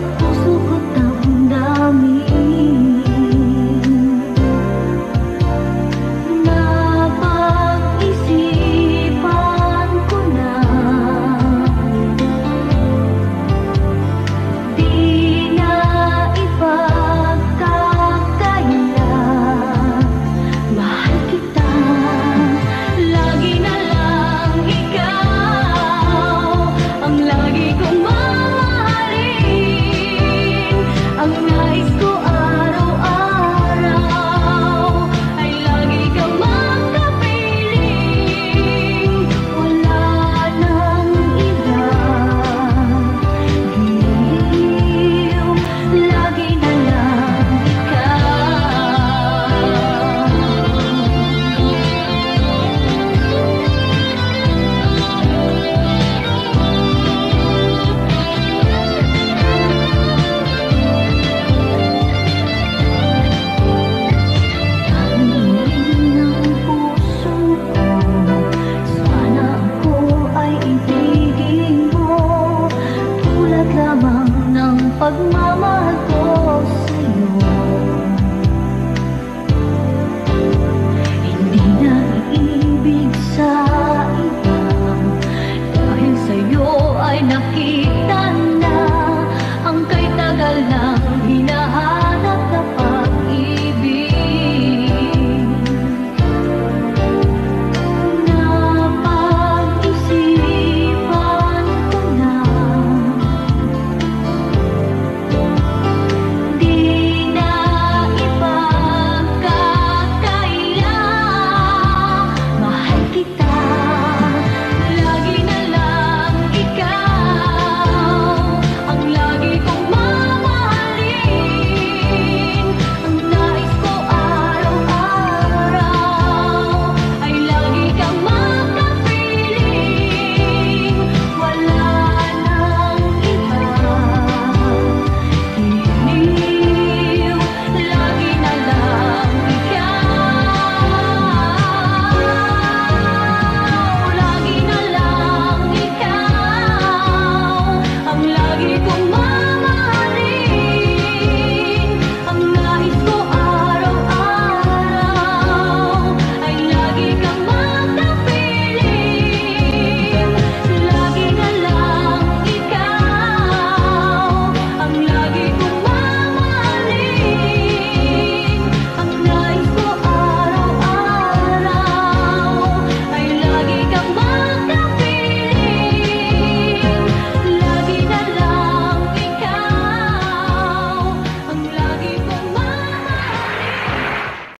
the pagmamahal ko